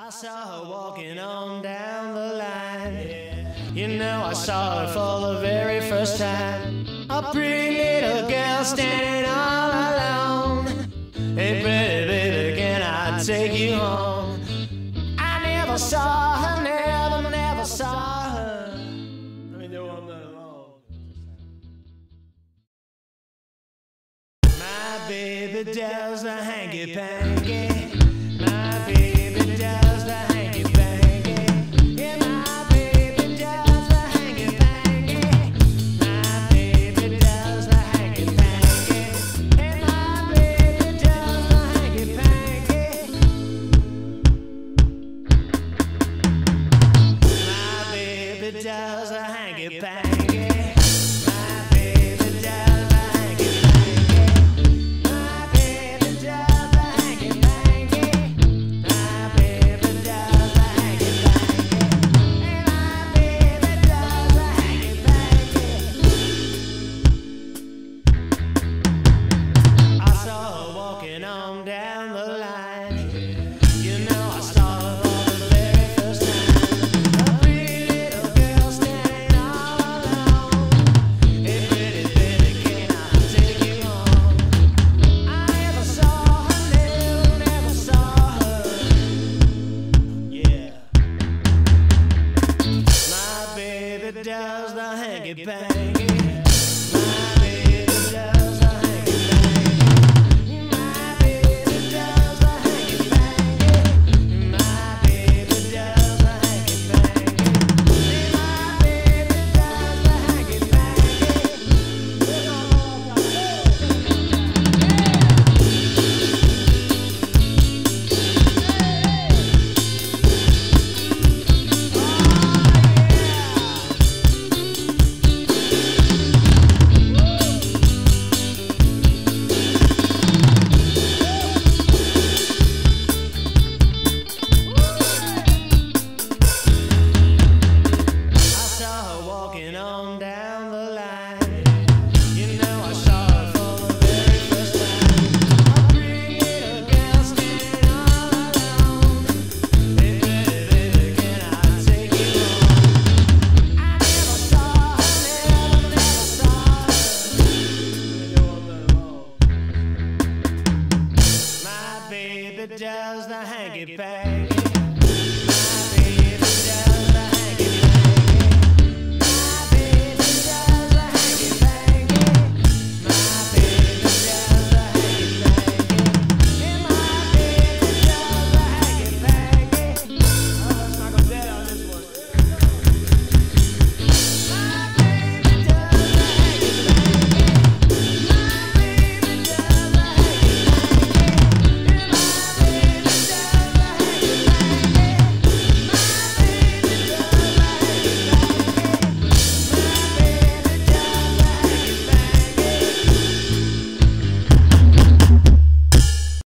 I saw her walking on down the line. You know, I saw her for the very first time. A pretty little girl standing all alone. Hey, pretty baby, can I take you home? I never saw her, never, never saw her. My baby does the hanky panky. bang it bang. does the hanky panky.